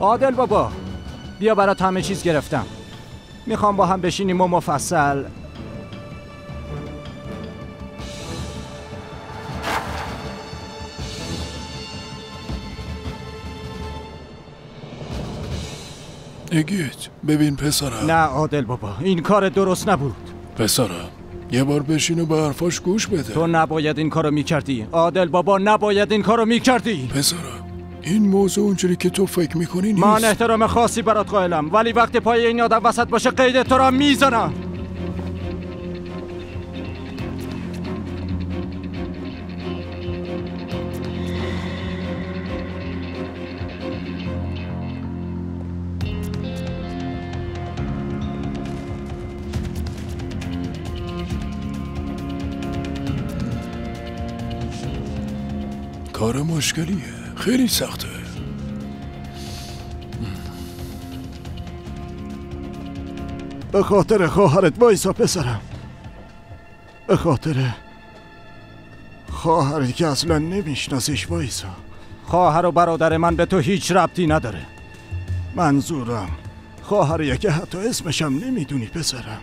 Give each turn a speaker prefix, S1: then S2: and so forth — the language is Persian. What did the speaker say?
S1: عادل بابا بیا برات همه چیز گرفتم. می‌خوام با هم بشینیم و مفصل.
S2: اگیت ببین پسرم.
S1: نه عادل بابا این کار درست نبود.
S2: پسرم یه بار بشین و به حرفاش گوش بده.
S1: تو نباید این کارو می‌کردی. عادل بابا نباید این کارو می‌کردی.
S2: پسرم. این موضوع اونجوری که تو فکر می‌کنی نیست.
S1: من احترام خاصی برات قائلم. ولی وقتی پای این آدم وسط باشه قید تو را می‌زنم.
S2: کار مشکلیه. خیلی سخته
S3: به خاطر خواهرت وایسا پسرم به خاطر خواهری که اصلا نمیشناسیش وایسا
S1: خواهر و برادر من به تو هیچ ربطی نداره
S3: منظورم خواهریه که حتی اسمشم نمی‌دونی پسرم